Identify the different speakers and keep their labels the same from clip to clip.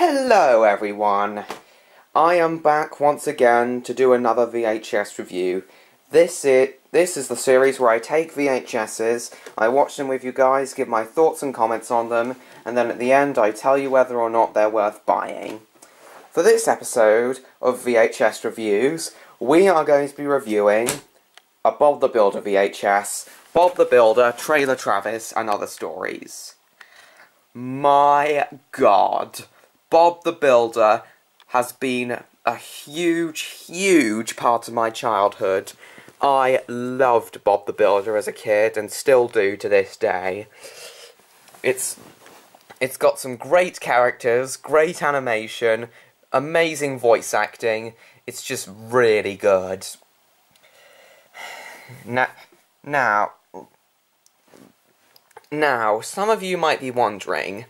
Speaker 1: Hello everyone! I am back once again to do another VHS review. This is, this is the series where I take VHSs, I watch them with you guys, give my thoughts and comments on them, and then at the end I tell you whether or not they're worth buying. For this episode of VHS Reviews, we are going to be reviewing a Bob the Builder VHS, Bob the Builder, Trailer Travis, and other stories. My god, Bob the Builder has been a huge, huge part of my childhood. I loved Bob the Builder as a kid and still do to this day. It's it's got some great characters, great animation, amazing voice acting. It's just really good. Now, now, now, some of you might be wondering,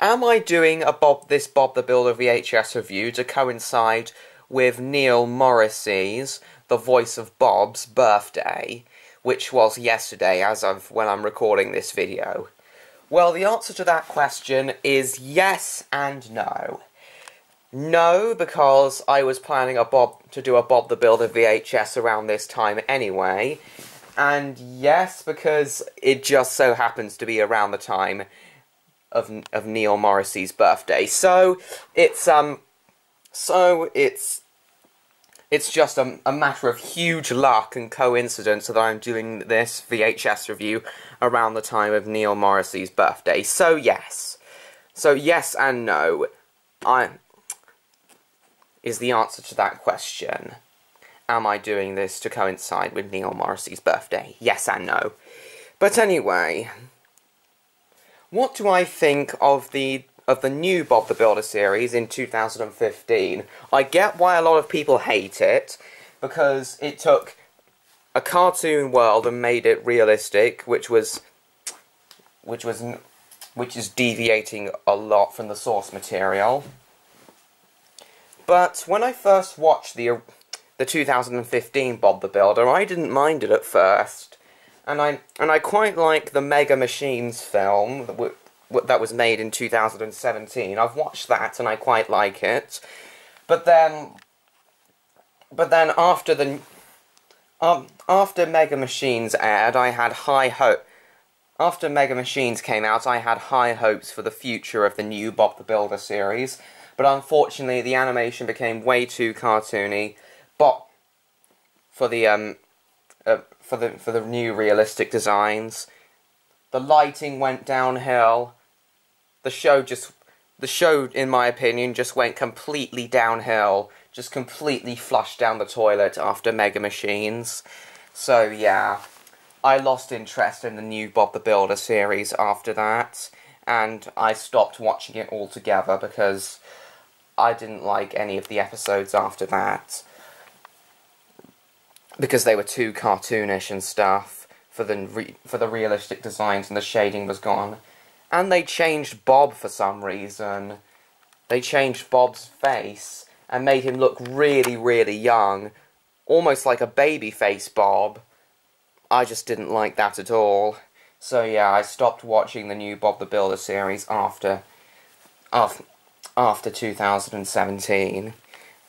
Speaker 1: am I doing a Bob this Bob the Builder VHS review to coincide with Neil Morrissey's The Voice of Bob's birthday, which was yesterday as of when I'm recording this video? Well, the answer to that question is yes and no. No, because I was planning a Bob to do a Bob the Builder VHS around this time anyway. And yes, because it just so happens to be around the time of of Neil Morrissey's birthday. So it's um so it's it's just a, a matter of huge luck and coincidence that I'm doing this VHS review around the time of Neil Morrissey's birthday. So yes. So yes and no. I is the answer to that question. Am I doing this to coincide with Neil Morrissey's birthday? Yes and no. But anyway, what do I think of the of the new Bob the Builder series in 2015? I get why a lot of people hate it because it took a cartoon world and made it realistic, which was which was which is deviating a lot from the source material. But when I first watched the the 2015 Bob the Builder, I didn't mind it at first, and I and I quite like the Mega Machines film that, that was made in 2017. I've watched that and I quite like it, but then but then after the um, after Mega Machines aired, I had high hope. After Mega Machines came out, I had high hopes for the future of the new Bob the Builder series but unfortunately the animation became way too cartoony. But for the um, uh, for the for the new realistic designs, the lighting went downhill. The show just the show, in my opinion, just went completely downhill. Just completely flushed down the toilet after Mega Machines. So yeah, I lost interest in the new Bob the Builder series after that, and I stopped watching it altogether because I didn't like any of the episodes after that because they were too cartoonish and stuff for the for the realistic designs and the shading was gone. And they changed Bob for some reason. They changed Bob's face and made him look really, really young, almost like a baby face Bob. I just didn't like that at all. So yeah, I stopped watching the new Bob the Builder series after, after after 2017,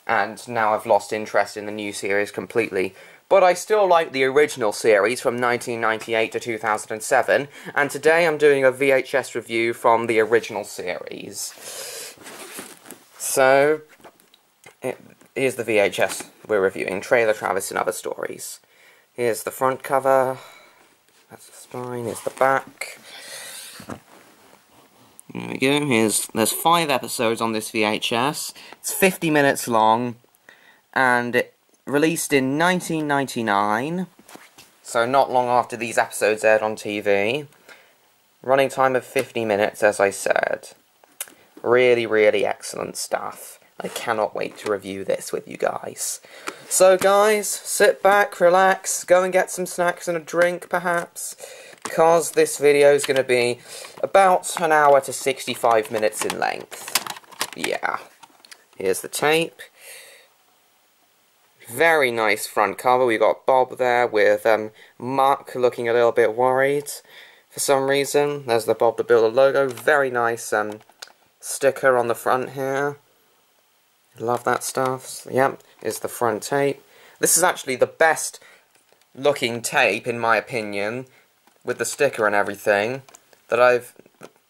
Speaker 1: and now I've lost interest in the new series completely. But I still like the original series from 1998 to 2007, and today I'm doing a VHS review from the original series. So, here's the VHS we're reviewing, Trailer Travis and Other Stories. Here's the front cover, that's the spine, here's the back. There we go, here's, there's five episodes on this VHS. It's 50 minutes long, and it released in 1999, so not long after these episodes aired on TV. Running time of 50 minutes, as I said. Really, really excellent stuff. I cannot wait to review this with you guys. So guys, sit back, relax, go and get some snacks and a drink, perhaps because this video is going to be about an hour to 65 minutes in length. Yeah. Here's the tape. Very nice front cover. We've got Bob there with um, Mark looking a little bit worried for some reason. There's the Bob the Builder logo. Very nice um, sticker on the front here. Love that stuff. Yep, is the front tape. This is actually the best looking tape, in my opinion, with the sticker and everything, that I've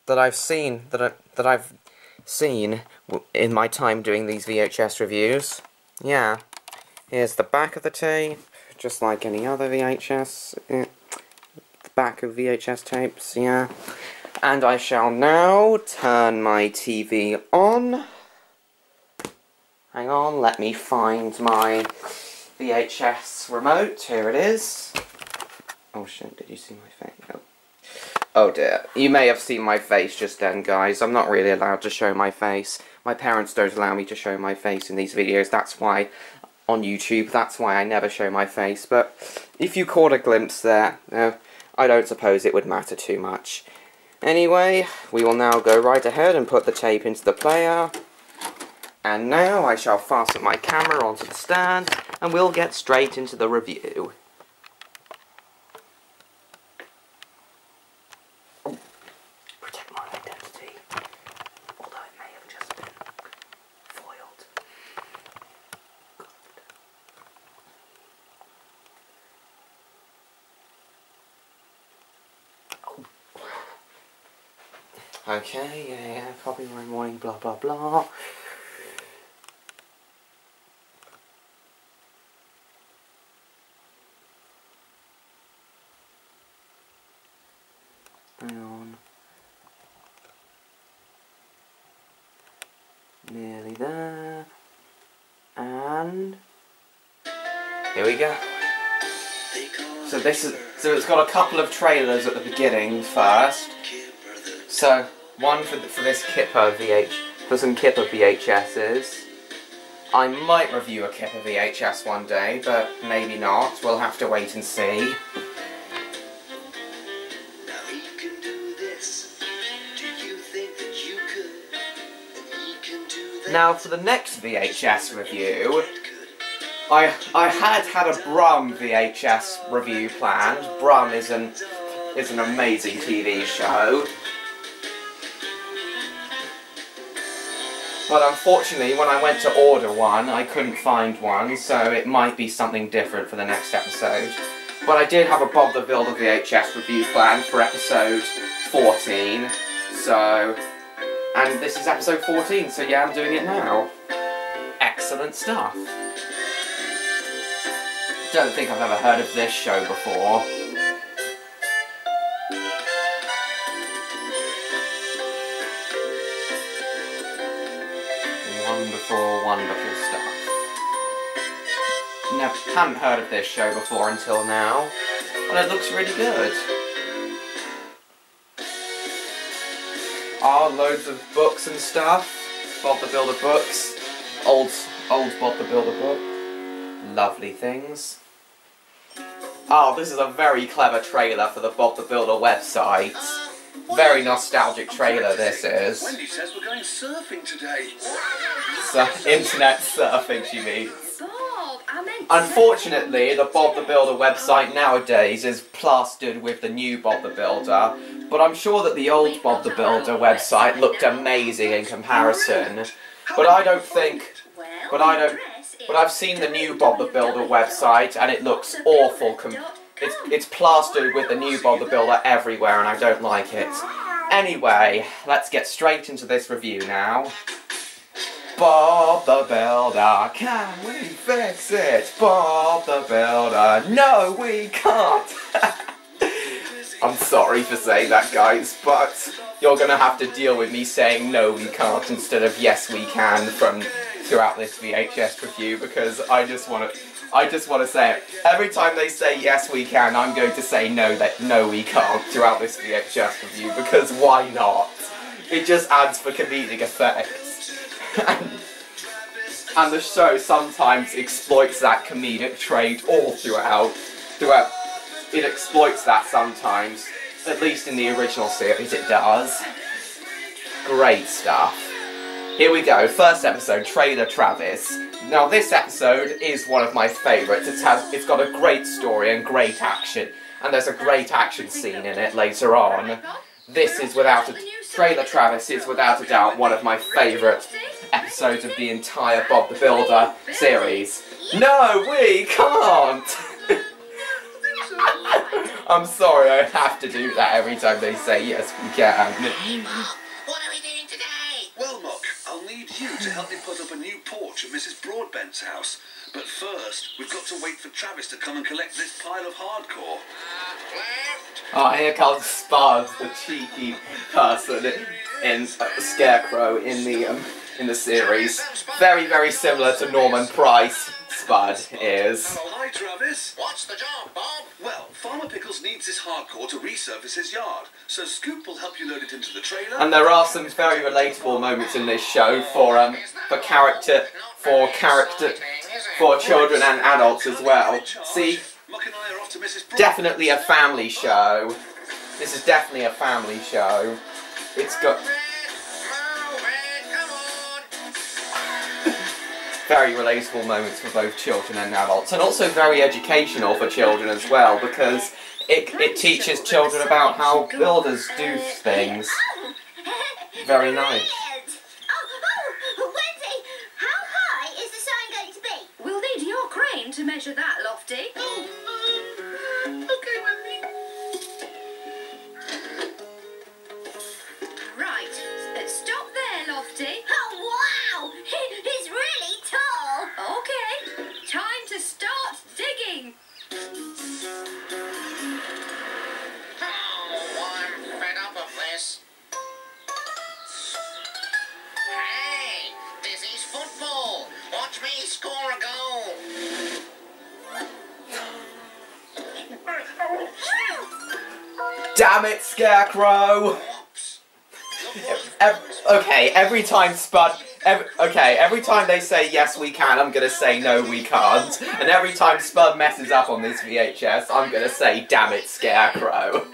Speaker 1: that I've seen that I, that I've seen in my time doing these VHS reviews. Yeah, here's the back of the tape, just like any other VHS. Eh, the back of VHS tapes. Yeah, and I shall now turn my TV on. Hang on, let me find my VHS remote. Here it is. Oh shit, did you see my face? Oh. oh dear. You may have seen my face just then, guys. I'm not really allowed to show my face. My parents don't allow me to show my face in these videos. That's why, on YouTube, that's why I never show my face. But if you caught a glimpse there, uh, I don't suppose it would matter too much. Anyway, we will now go right ahead and put the tape into the player. And now I shall fasten my camera onto the stand and we'll get straight into the review. protect my identity, although it may have just been foiled. Oh. Okay, yeah, yeah, warning, blah blah blah. On. Nearly there. And here we go. So this is so it's got a couple of trailers at the beginning first. So one for for this Kipper VH for some Kipper VHSs. I might review a Kipper VHS one day, but maybe not. We'll have to wait and see. Now for the next VHS review, I I had had a Brum VHS review planned. Brum is an is an amazing TV show. But unfortunately, when I went to order one, I couldn't find one, so it might be something different for the next episode. But I did have a Bob the Builder VHS review planned for episode 14, so and this is episode 14, so yeah, I'm doing it now. Excellent stuff. Don't think I've ever heard of this show before. Haven't heard of this show before until now, but it looks really good. are loads of books and stuff. Bob the Builder books. Old, old Bob the Builder book. Lovely things. Oh, this is a very clever trailer for the Bob the Builder website. Very nostalgic trailer this is.
Speaker 2: Wendy says we're going surfing today.
Speaker 1: So, internet surfing she means. Unfortunately, the Bob the Builder website nowadays is plastered with the new Bob the Builder, but I'm sure that the old Bob the Builder website looked amazing in comparison. But I don't think, but I don't, but I've seen the new Bob the Builder website and it looks awful. it's, it's plastered with the new Bob the Builder everywhere and I don't like it. Anyway, let's get straight into this review now. Bob the Builder, can we fix it? Bob the Builder, no we can't! I'm sorry for saying that guys, but you're gonna have to deal with me saying no we can't instead of yes we can from throughout this VHS review because I just want to I just want to say it. Every time they say yes we can, I'm going to say no that no we can't throughout this VHS review because why not? It just adds for comedic effect and the show sometimes exploits that comedic trait all throughout. Throughout, it exploits that sometimes. At least in the original series, it does. Great stuff. Here we go, first episode, Trailer Travis. Now this episode is one of my favourites. It has, it's got a great story and great action, and there's a great action scene in it later on. This is without a Trailer Travis is without a doubt one of my favourite episodes of the entire Bob the Builder series. No, we can't! I'm sorry, I have to do that every time they say yes, we can.
Speaker 3: What are we doing today?
Speaker 2: Well, Muck, I'll need you to help me put up a new porch at Mrs. Broadbent's house. But first, we've got to wait for Travis to come and collect this pile of hardcore.
Speaker 3: Left.
Speaker 1: Oh, here comes Spud, the cheeky person in uh, Scarecrow in the um, in the series. Very, very similar to Norman Price. Spud is.
Speaker 2: Oh, hi, Travis.
Speaker 3: What's the job, Bob?
Speaker 2: Well, Farmer Pickles needs this hardcore to resurface his yard, so Scoop will help you load it into the trailer.
Speaker 1: And there are some very relatable moments in this show for um for character for character for children and adults as well. See,
Speaker 2: Muck and I are off to Mrs. Broadbent's.
Speaker 1: definitely a family show. This is definitely a family show. It's got very relatable moments for both children and adults, and also very educational for children as well because it, it teaches children about how builders do things. Very nice.
Speaker 4: Oh, oh, Wendy, how high is the sign going to be?
Speaker 5: We'll need your crane to measure that, Lofty.
Speaker 2: Okay,
Speaker 1: Scarecrow!
Speaker 3: Whoops. Look what you've
Speaker 1: Ev-
Speaker 3: done, Spud.
Speaker 1: okay, every time Spud. Ev- okay, every time they say yes we can, I'm gonna say no we can't. And every time Spud messes up on this VHS, I'm gonna say damn it, Scarecrow.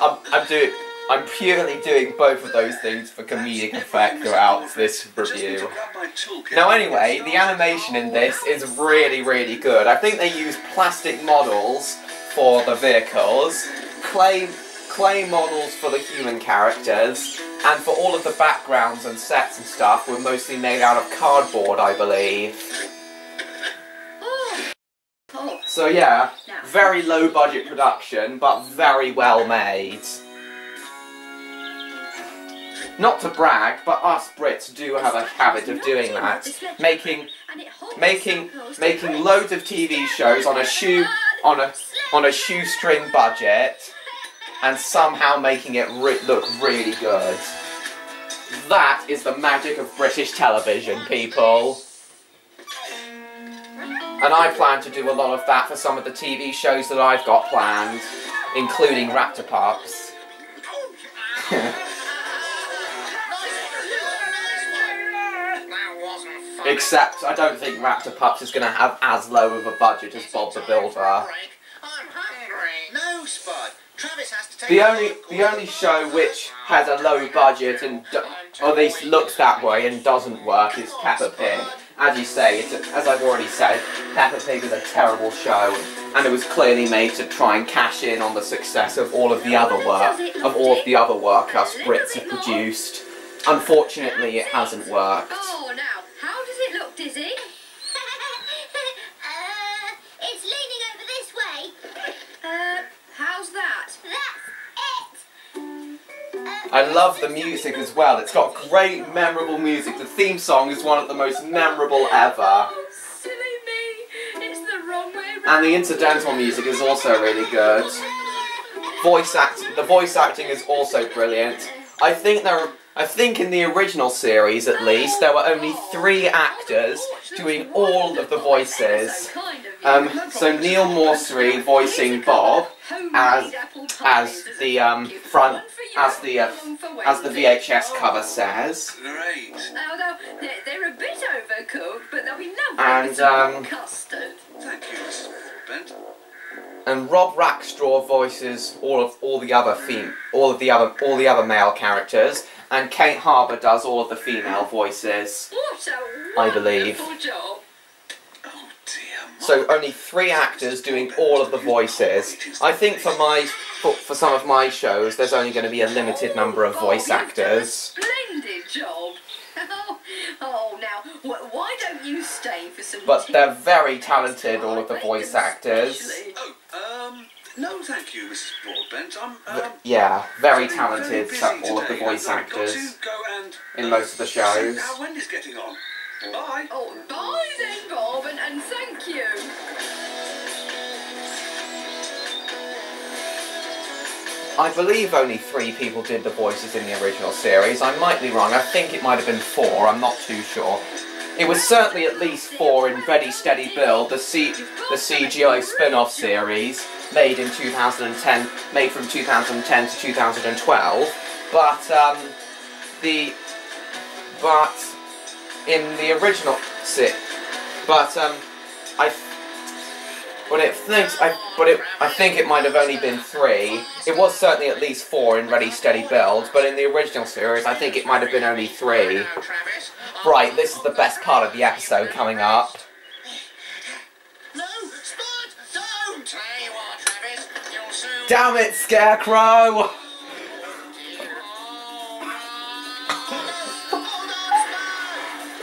Speaker 1: I'm, I'm doing. I'm purely doing both of those things for comedic effect throughout this review. Now, anyway, the animation in this is really, really good. I think they use plastic models for the vehicles, clay, clay models for the human characters, and for all of the backgrounds and sets and stuff were mostly made out of cardboard, I believe.
Speaker 5: Oh, oh,
Speaker 1: So yeah, very low budget production, but very well made. Not to brag, but us Brits do have a habit of doing that, making
Speaker 5: and it holds
Speaker 1: making making loads of TV shows on a shoe on a on a shoestring budget and somehow making it re- look really good. That is the magic of British television, people. And I plan to do a lot of that for some of the TV shows that I've got planned, including Raptor Pups. Except I don't think Raptor Pups is going to have as low of a budget as Bob the Builder.
Speaker 3: I'm hungry. No, Spud.
Speaker 1: The only the only show which has a low budget and or at least looks that way and doesn't work is Peppa Pig. As you say, a, as I've already said, Peppa Pig is a terrible show, and it was clearly made to try and cash in on the success of all of the other work of all of the other work us Brits have produced. Unfortunately, it hasn't worked.
Speaker 5: Oh, now, how does it look, Dizzy?
Speaker 4: uh, it's leaning over this way.
Speaker 5: Uh, how's that?
Speaker 4: That's it. Uh,
Speaker 1: I love the music as well. It's got great, memorable music. The theme song is one of the most memorable ever.
Speaker 5: Oh, silly me. It's the wrong way round.
Speaker 1: And the incidental music is also really good. Voice act, the voice acting is also brilliant. I think there, are, I think in the original series at least, there were only three actors doing all of the voices. Um, so Neil Morrissey voicing Bob as as the um front as the uh, as the VHS cover says,
Speaker 2: Great.
Speaker 5: Although they're, they're a bit overcooked, but they'll be lovely
Speaker 1: And,
Speaker 5: with some
Speaker 1: um,
Speaker 2: Thank you, Mrs.
Speaker 1: And Rob Rackstraw voices all of all the other theme, all of the other all the other male characters, and Kate Harbour does all of the female voices.
Speaker 5: What a
Speaker 1: I believe.
Speaker 5: job.
Speaker 2: Dear,
Speaker 1: So only three actors doing all of the voices. I think for my for, for some of my shows, there's only going to be a limited number of voice
Speaker 5: Bob, you've done a
Speaker 1: actors.
Speaker 5: Splendid job. Oh, oh now, why don't you stay for some
Speaker 1: But
Speaker 5: tea?
Speaker 1: they're very talented, all of the voice actors.
Speaker 2: Oh, um, no, thank you, Mrs. Broadbent. I'm
Speaker 1: V-
Speaker 2: um,
Speaker 1: Yeah, very
Speaker 2: very
Speaker 1: talented,
Speaker 2: busy
Speaker 1: all of the voice actors.
Speaker 2: go and,
Speaker 1: in
Speaker 2: uh,
Speaker 1: most of the shows.
Speaker 2: How Wendy's getting on. Bye.
Speaker 5: Oh, bye then, Bob, and, and thank you.
Speaker 1: I believe only three people did the voices in the original series. I might be wrong. I think it might have been four. I'm not too sure. It was certainly at least four in Ready Steady Build, the C the CGI spin-off series made in 2010, made from 2010 to 2012. But um, the but in the original si but um, I but it thinks I but it I think it might have only been three. It was certainly at least four in Ready Steady Build, but in the original series I think it might have been only three. Right, this is the best part of the episode coming up.
Speaker 3: No, Spud, don't! Tell you what, Travis, you'll soon.
Speaker 1: Damn it, Scarecrow!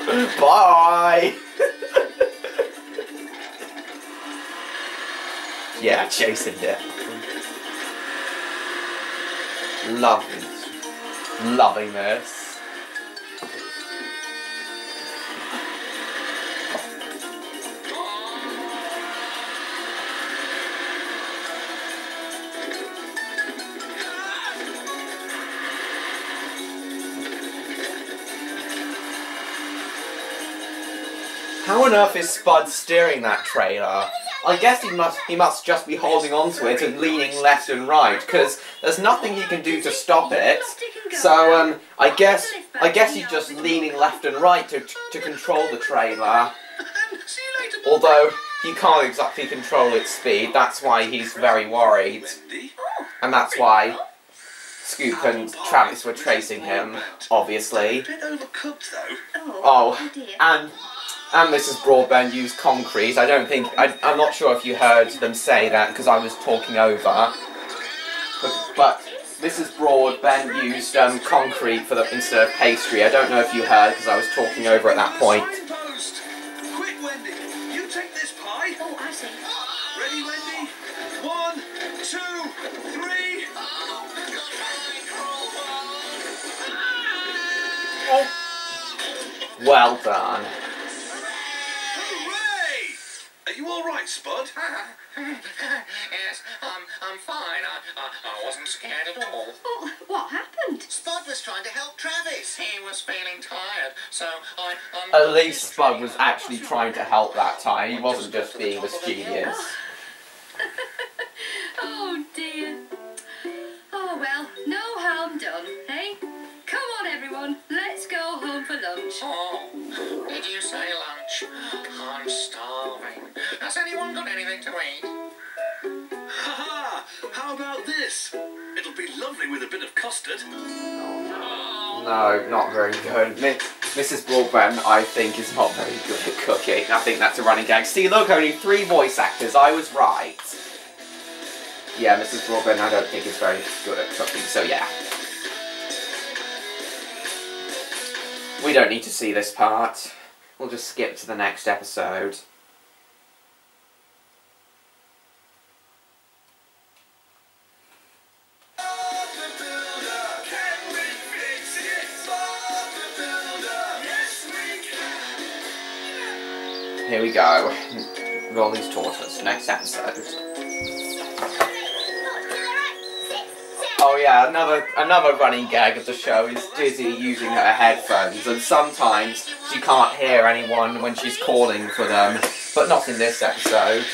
Speaker 1: Bye! yeah, chasing it. Loving. Loving this. How on earth is Spud steering that trailer? I guess he must he must just be holding on to it and leaning left and right, because there's nothing he can do to stop it. So um, I guess I guess he's just leaning left and right to to control the trailer.
Speaker 2: And see you later. Bob.
Speaker 1: Although he can't exactly control its speed, that's why he's very worried, and that's why Scoop and Travis were chasing him, obviously.
Speaker 2: A bit overcooked though.
Speaker 1: Oh, and and Mrs. Broadbent used concrete. I don't think I, I'm not sure if you heard them say that because I was talking over. But, but Mrs. Broadbent used um, concrete for the instead of pastry. I don't know if you heard because I was talking over at that point.
Speaker 2: Quick, Wendy. You take this pie.
Speaker 5: Oh, I see.
Speaker 2: Ready, Wendy? One, two, three.
Speaker 1: Well done.
Speaker 2: All right, Spud?
Speaker 3: yes, um, I'm fine. I, I, I wasn't scared at all.
Speaker 5: Oh, what happened?
Speaker 3: Spud was trying to help Travis. He was feeling tired, so I. Um,
Speaker 1: At least Spud was actually trying to help that time. He wasn't just being mischievous.
Speaker 5: Oh dear. Oh well, no harm done, eh? Come on, everyone, let's go home for lunch.
Speaker 3: Oh, did you say lunch? I'm starving. Has anyone got anything to eat?
Speaker 2: Ha ha! How about this? It'll be lovely with a bit of custard.
Speaker 1: No, not very good. Mi- Mrs. Broadbent, I think, is not very good at cooking. I think that's a running gag. See, look, only three voice actors. I was right. Yeah, Mrs. Broadbent, I don't think is very good at cooking, so yeah. We don't need to see this part. We'll just skip to the next episode. Here we go. Rolly's Tortoise, next episode. Oh yeah, another another running gag of the show is Dizzy using her headphones, and sometimes she can't hear anyone when she's calling for them, but not in this episode.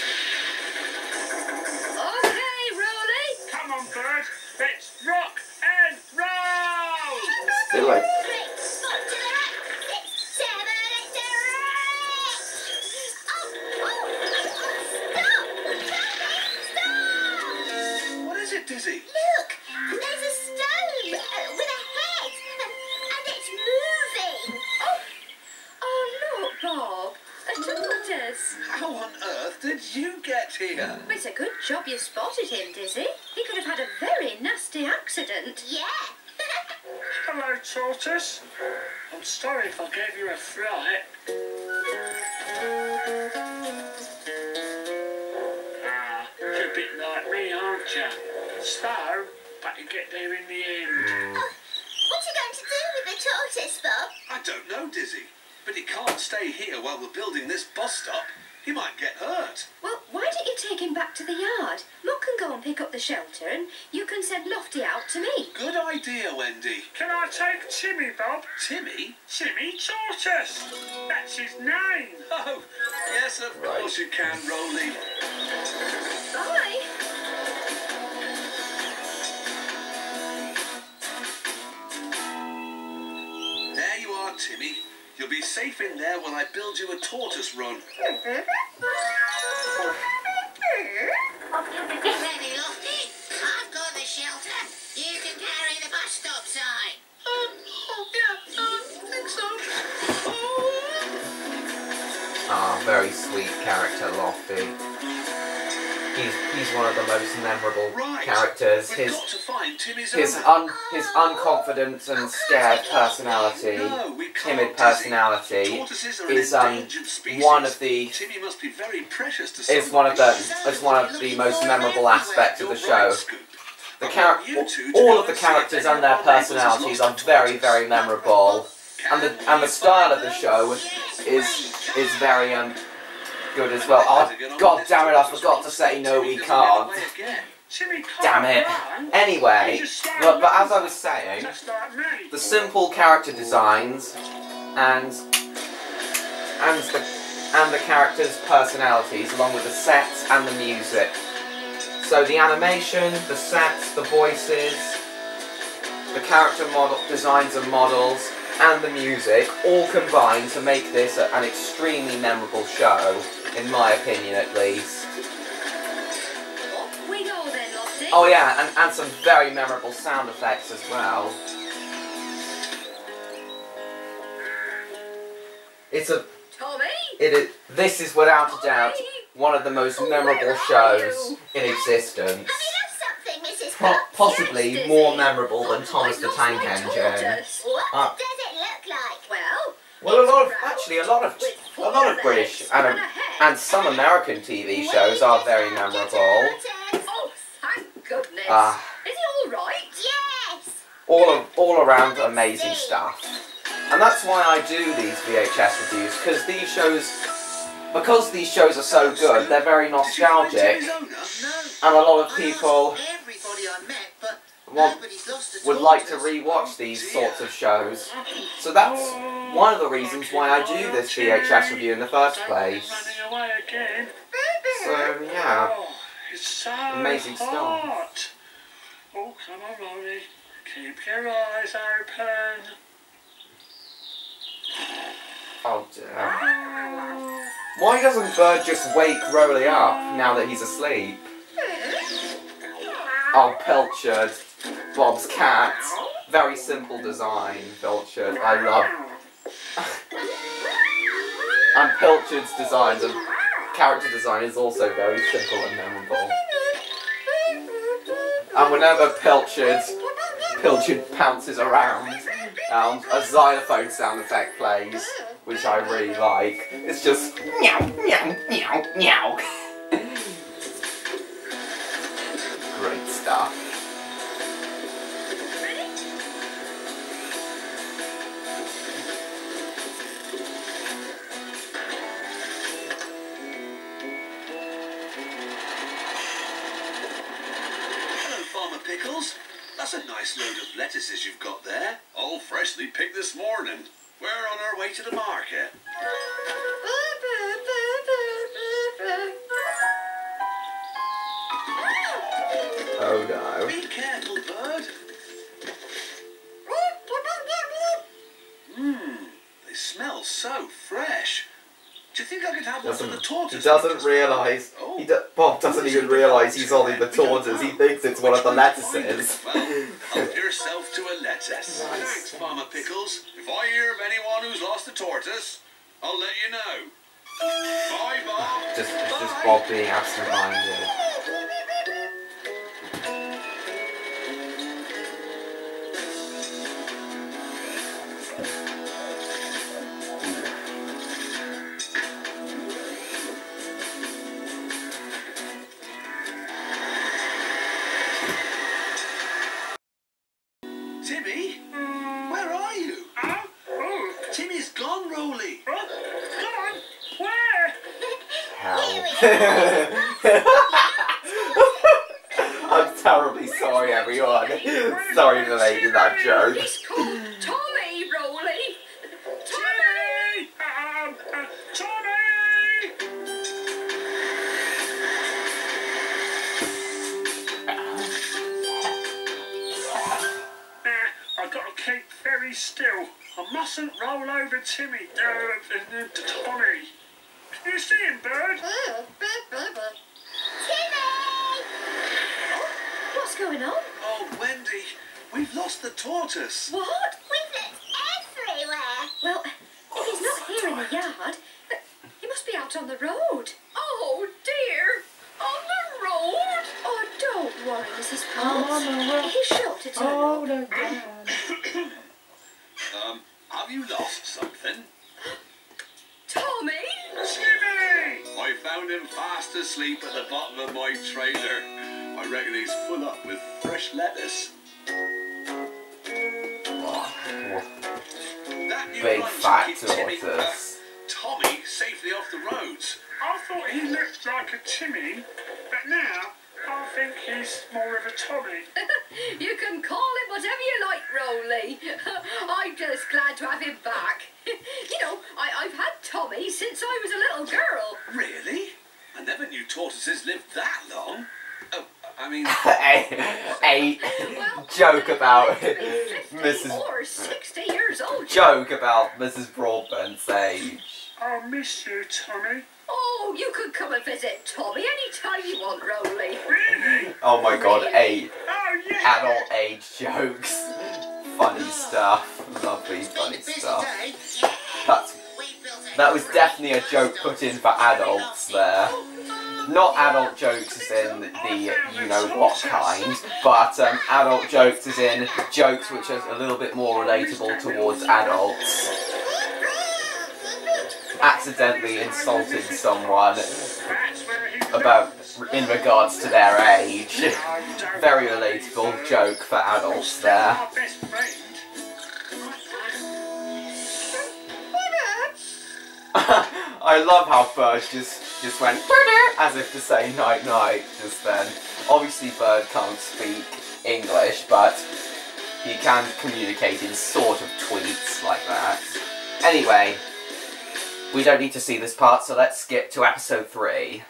Speaker 6: I
Speaker 2: build you a tortoise run.
Speaker 3: Ready, Lofty? I've got the shelter. You can carry the bus stop sign.
Speaker 2: Um, oh, yeah, I think so. Oh.
Speaker 1: Ah, very sweet character, Lofty. He's he's one of the most memorable
Speaker 2: Right.
Speaker 1: characters.
Speaker 2: We've
Speaker 1: His
Speaker 2: got to find Timmy's
Speaker 1: his un his unconfident and scared personality,
Speaker 2: No,
Speaker 1: timid personality, is um one of the
Speaker 2: Timmy must be very precious to
Speaker 1: is one of the is one of the most memorable aspects of the show. The char-
Speaker 2: want you two to
Speaker 1: all of the
Speaker 2: and see if
Speaker 1: characters and their
Speaker 2: of our neighbours has
Speaker 1: personalities are very very memorable, and the and the style of the show is is very um good as well. Oh god damn it! I forgot to say no, we can't. Damn it. Anyway, but, but as I was saying, the simple character designs and and the and the characters' personalities, along with the sets and the music. So the animation, the sets, the voices, the character model designs and models, and the music all combine to make this an extremely memorable show, in my opinion at least.
Speaker 5: Up we go then, Lofty.
Speaker 1: Oh yeah, and, and some very memorable sound effects as well. It's a
Speaker 5: Tommy.
Speaker 1: it is this is without a doubt one of the most memorable shows in existence.
Speaker 4: Have you lost something, Mrs.
Speaker 1: Po- possibly
Speaker 5: Yes,
Speaker 1: more memorable than Thomas the Tank Engine.
Speaker 4: What
Speaker 1: Ah.
Speaker 4: does it look like?
Speaker 5: Well,
Speaker 1: Well, a lot of actually a lot of
Speaker 5: with
Speaker 1: a lot of British
Speaker 5: and
Speaker 1: and
Speaker 5: a
Speaker 1: and some American TV shows are very
Speaker 4: Where's
Speaker 1: memorable.
Speaker 4: tortoise?
Speaker 5: Oh, thank goodness.
Speaker 1: Ah.
Speaker 5: Is he all right?
Speaker 4: Yes.
Speaker 1: all of, all around amazing stuff. And that's why I do these VHS reviews because these shows because these shows are so good, they're very
Speaker 2: Did you find
Speaker 1: nostalgic,
Speaker 2: Timmy's owner?
Speaker 3: No.
Speaker 1: and a lot of people
Speaker 3: asked everybody I met, but
Speaker 1: want,
Speaker 3: nobody's lost a
Speaker 1: would like to
Speaker 3: tortoise.
Speaker 1: re-watch these sorts of shows. So that's one of the reasons why I do this VHS review in the first place. So yeah, Amazing stuff.
Speaker 6: Oh, come on, Rolly. Keep your eyes open.
Speaker 1: oh dear. Why doesn't Bird just wake Rolly up now that he's asleep? Oh, Pilchard, Bob's cat. Very simple design, Pilchard. I love. and Pilchard's designs and character design is also very simple and memorable. And whenever Pilchard Pilchard pounces around, um, a xylophone sound effect plays, which I really like. It's just meow meow meow meow.
Speaker 2: Freshly picked this morning. We're on our way to the market.
Speaker 1: Oh no.
Speaker 2: Be careful, bird. Mmm, they smell so fresh. Do you think I could have one for
Speaker 1: Doesn't,
Speaker 2: the
Speaker 1: he doesn't realise.
Speaker 2: Oh.
Speaker 1: He do, Bob doesn't even realise he's only the tortoise. He thinks it's one of the lettuces.
Speaker 2: Pickles. If I hear of anyone who's lost a tortoise, I'll let you know. Bye, Bob.
Speaker 1: Just, it's just
Speaker 2: Bye.
Speaker 1: Bob being absent-minded.
Speaker 6: I
Speaker 2: never knew tortoises lived that long. Oh, I mean,
Speaker 1: a, a
Speaker 5: Well,
Speaker 1: joke about
Speaker 5: he might be 50
Speaker 1: Mrs.
Speaker 5: or 60 years old.
Speaker 1: joke about Mrs. Broadbent's age.
Speaker 6: I'll miss you, Tommy.
Speaker 5: Oh, you could come and visit Tommy anytime you want, Rolly.
Speaker 6: Really?
Speaker 1: Oh my god, a
Speaker 6: Oh, yeah!
Speaker 1: adult age jokes. Funny stuff. Lovely funny stuff. That's that was definitely a joke put in for adults there. Not adult jokes as in the you know what kind, but um, adult jokes as in jokes which are a little bit more relatable towards adults. Accidentally insulting someone about in regards to their age. Very relatable joke for adults there. I love how Bird just, just went as if to say night night just then. Obviously Bird can't speak English, but he can communicate in sort of tweets like that. Anyway, we don't need to see this part, so let's skip to episode 3.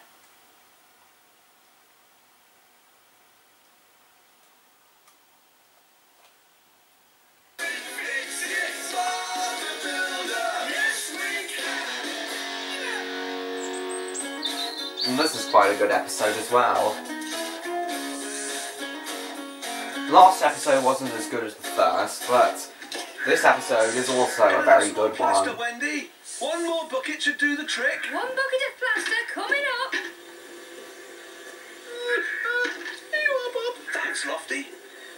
Speaker 1: This is good episode as well. Last episode wasn't as good as the first, but this episode is also a very good
Speaker 2: Plaster,
Speaker 1: one.
Speaker 2: Wendy. One more bucket should do the trick.
Speaker 5: One bucket of plaster coming up.
Speaker 2: Here you are, Bob. Thanks, Lofty.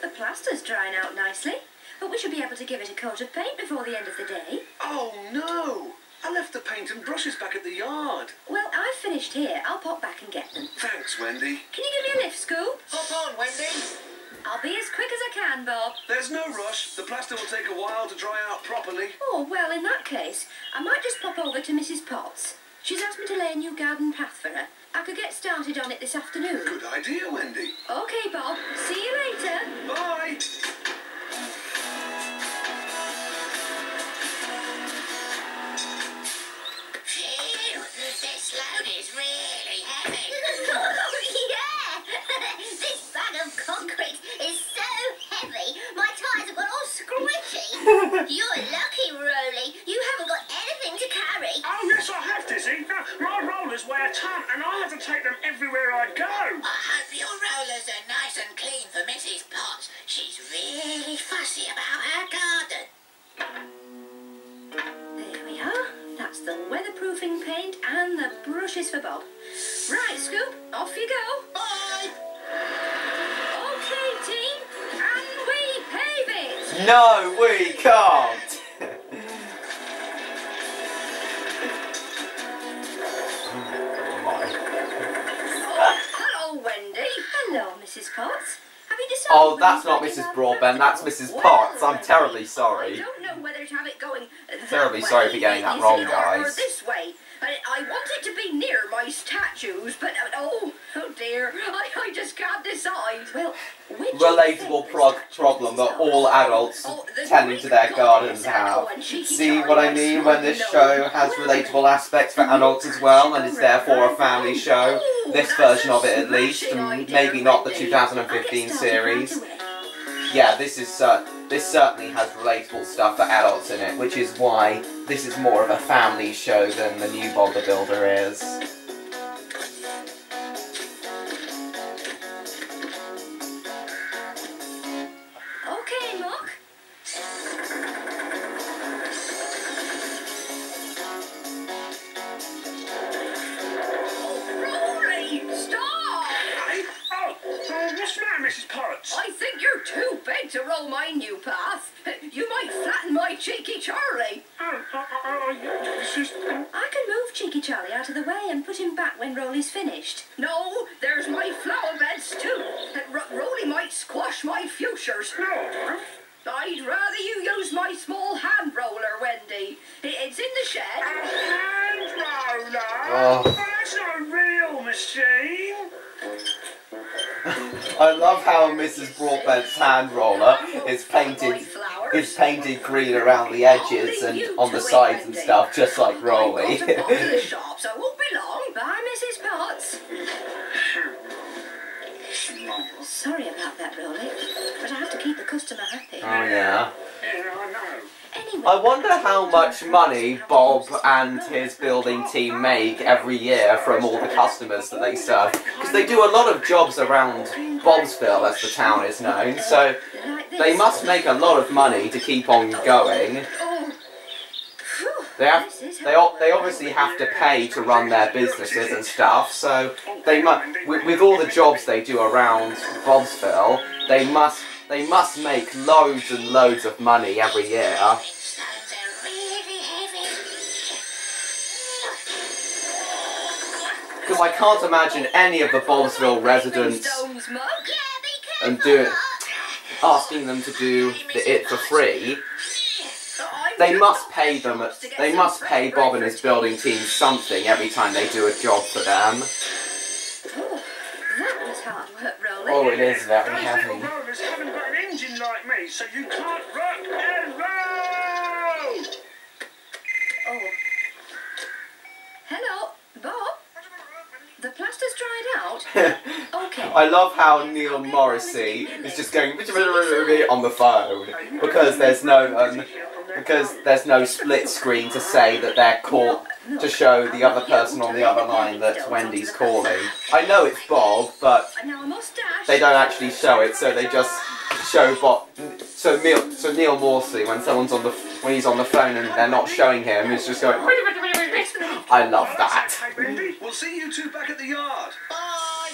Speaker 5: The plaster's drying out nicely, but we should be able to give it a coat of paint before the end of the day.
Speaker 2: Oh no! I left the paint and brushes back at the yard.
Speaker 5: Well, I've finished here. I'll pop back and get them.
Speaker 2: Thanks, Wendy.
Speaker 5: Can you give me a lift, Scoop?
Speaker 3: Hop on, Wendy.
Speaker 5: I'll be as quick as I can, Bob.
Speaker 2: There's no rush. The plaster will take a while to dry out properly.
Speaker 5: Oh, well, in that case, I might just pop over to Mrs. Potts. She's asked me to lay a new garden path for her. I could get started on it this afternoon.
Speaker 2: Good idea, Wendy.
Speaker 5: Okay, Bob. See you later.
Speaker 2: Bye.
Speaker 4: You're lucky, Rolly. You haven't got anything to carry.
Speaker 6: Oh, yes, I have, Dizzy. Now, my rollers weigh a ton, and I have to take them everywhere I go.
Speaker 3: I hope your rollers are nice and clean for Mrs. Potts. She's really fussy about her garden.
Speaker 5: There we are. That's the weatherproofing paint and the brushes for Bob. Right, Scoop, off you go.
Speaker 3: Bye.
Speaker 1: No, we can't.
Speaker 5: Oh, hello, Wendy. Hello, Mrs. Potts. Have you decided
Speaker 1: Oh, that's not Mrs. Broadbent, that's? Mrs. Potts. I'm terribly sorry.
Speaker 5: I don't know whether to have it going
Speaker 1: Terribly sorry for getting that wrong,
Speaker 5: see, or- Or
Speaker 1: guys.
Speaker 5: this way. I, I want it to be near my statues, but uh, oh, oh dear, I, I just can't decide. Well, which
Speaker 1: Relatable prog- problem that all adults
Speaker 5: Oh,
Speaker 1: tending to their gardens have. See what I mean when this show has relatable aspects for adults as well and is therefore a family show?
Speaker 5: Oh,
Speaker 1: This version of it at least, and maybe not the 2015
Speaker 5: I'll get started right
Speaker 1: series. Yeah, this is uh, this certainly has relatable stuff for adults in it, which is why this is more of a family show than the new Bob the Builder is. Green around the edges and on the sides and stuff, just like Rolly.
Speaker 5: I've got to pop the shop, so I won't be long. Bye, Mrs. Potts. Sorry about that, Rolly, but I have to keep the customer happy.
Speaker 1: oh yeah.
Speaker 6: I.
Speaker 5: Anyway,
Speaker 1: I wonder how much money Bob and his building team make every year from all the customers that they serve. Because they do a lot of jobs around Bobsville, as the town is known, so. They must make a lot of money to keep on going. They have, they, they obviously have to pay to run their businesses and stuff, so they must, with, with all the jobs they do around Bobsville, they must, they must make loads and loads of money every year.
Speaker 3: Stones are really heavy.
Speaker 1: Because I can't imagine any of the Bobsville residents
Speaker 5: Stones, Muck.
Speaker 4: Yeah, be
Speaker 1: and do it, asking them to do the it for free. They must pay them.
Speaker 5: jobs to get
Speaker 1: They must pay Bob and his building team something every time they do a job for them.
Speaker 5: Oh, that was hard work, Rolly.
Speaker 1: It is very
Speaker 6: Those
Speaker 1: heavy.
Speaker 6: little rollers haven't got an engine like me, so you can't
Speaker 5: The plaster's dried out. Okay.
Speaker 1: I love how Neil Morrissey is just going on the phone because there's no um, because there's no split screen to say that they're call to show the other person on the other line that Wendy's calling. I know it's Bob, but
Speaker 5: Now a mustache.
Speaker 1: they don't actually show it, so they just show Bob. So Neil, so Neil Morrissey, when someone's on the when he's on the phone and they're not showing him, he's just going. I love that.
Speaker 6: Hey, Wendy.
Speaker 2: We'll see you two back at the yard.
Speaker 3: Bye.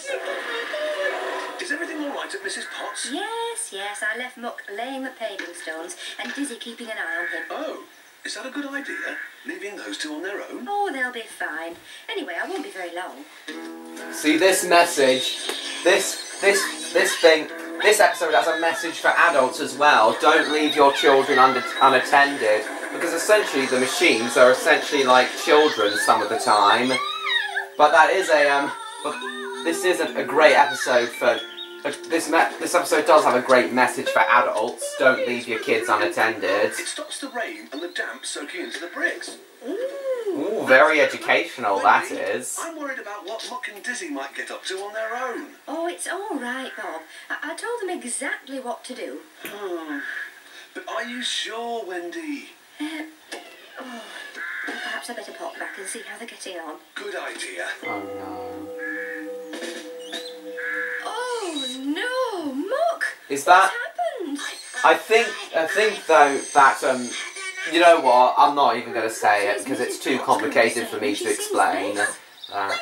Speaker 2: Is everything all right at Mrs. Potts?
Speaker 5: Yes, yes, I left Muck laying the paving stones and Dizzy keeping an eye on him.
Speaker 2: Oh, is that a good idea? Leaving those two on their own?
Speaker 5: Oh, they'll be fine. Anyway, I won't be very long.
Speaker 1: See this message, this this this thing, this episode has a message for adults as well. Don't leave your children under, unattended because essentially the machines are essentially like children some of the time. But that is a um, but this isn't a great episode for. Uh, this me- this episode does have a great message for adults. Don't leave your kids unattended.
Speaker 2: It stops the rain and the damp soaking into the bricks.
Speaker 1: Ooh, very educational that is.
Speaker 2: I'm worried about what Muck and Dizzy might get up to on their own.
Speaker 5: Oh, it's all right, Bob. I, I told them exactly what to do.
Speaker 2: Hmm. But are you sure, Wendy?
Speaker 5: Oh, perhaps I better pop back and see how they're getting on.
Speaker 2: Good idea.
Speaker 1: Oh
Speaker 5: Oh no, Muck!
Speaker 1: no. Is that?
Speaker 5: What's happened?
Speaker 1: I think I think though that um You know what? I'm not even going to say it because it's too complicated for me to explain. Uh,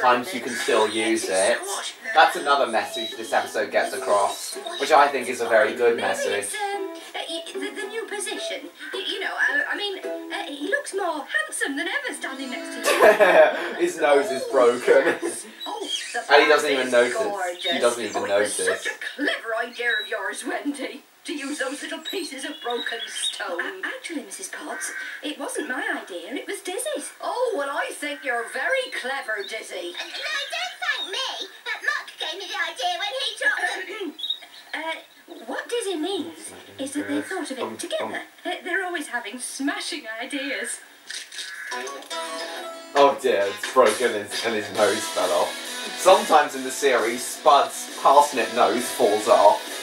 Speaker 1: sometimes you can still use it. That's another message this episode gets across, which I think is a very good message.
Speaker 5: Um, uh, the, the new position. Y- You know, I, I mean, uh, he looks more handsome than ever standing next to you.
Speaker 1: His nose is broken.
Speaker 5: Oh,
Speaker 1: And he doesn't even notice.
Speaker 5: Gorgeous.
Speaker 1: He doesn't even
Speaker 5: oh,
Speaker 1: notice.
Speaker 5: such a clever idea of yours, Wendy, those little pieces of broken stone. actually, Mrs. Potts, it wasn't my idea. It was Dizzy's. Oh, well, I think you're very clever, Dizzy.
Speaker 4: Uh, No, don't thank me. Uh, Muck gave me the idea when he dropped them.
Speaker 5: Uh, what Dizzy means is that they thought of it together. Uh, they're always having smashing ideas.
Speaker 1: Oh dear, it's broken and, and his nose fell off. Sometimes in the series, Spud's parsnip nose falls off.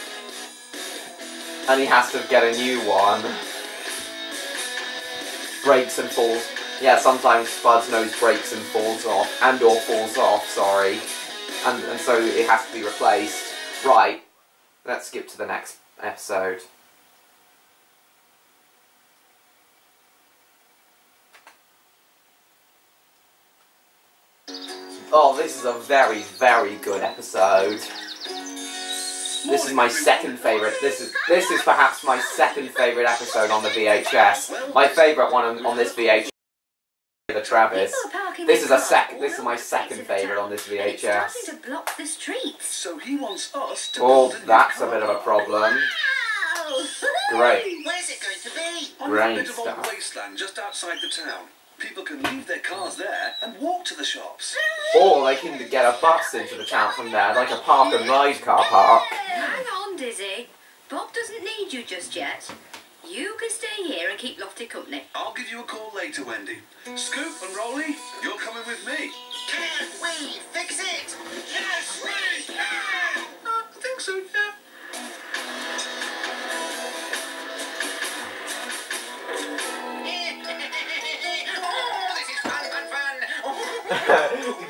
Speaker 1: And he has to get a new one. Breaks and falls. Yeah, sometimes Spud's nose breaks and falls off. And or falls off, sorry. And, and so it has to be replaced. Right, let's skip to the next episode. Oh, this is a very, very good episode. This is my second favourite. This is this is perhaps my second favourite episode on the VHS. My favourite one on, on this VHS, the Travis.
Speaker 5: People are parking
Speaker 1: This is a sec. This is my second favourite on this VHS.
Speaker 5: starting to block the streets.
Speaker 2: So he wants us to
Speaker 1: Oh,
Speaker 2: build a new
Speaker 1: that's a bit of a problem.
Speaker 4: Wow!
Speaker 1: Great.
Speaker 3: Where's it going to be?
Speaker 2: On
Speaker 1: Great
Speaker 2: a bit of old
Speaker 1: stuff.
Speaker 2: wasteland just outside the town. People can leave their cars there and walk to the shops.
Speaker 1: Or they can get a bus into the town from there, like a park and ride car park.
Speaker 5: Hang on, Dizzy. Bob doesn't need you just yet. You can stay here and keep Lofty company.
Speaker 2: I'll give you a call later, Wendy. Scoop and Rolly, you're coming with me.
Speaker 3: Can we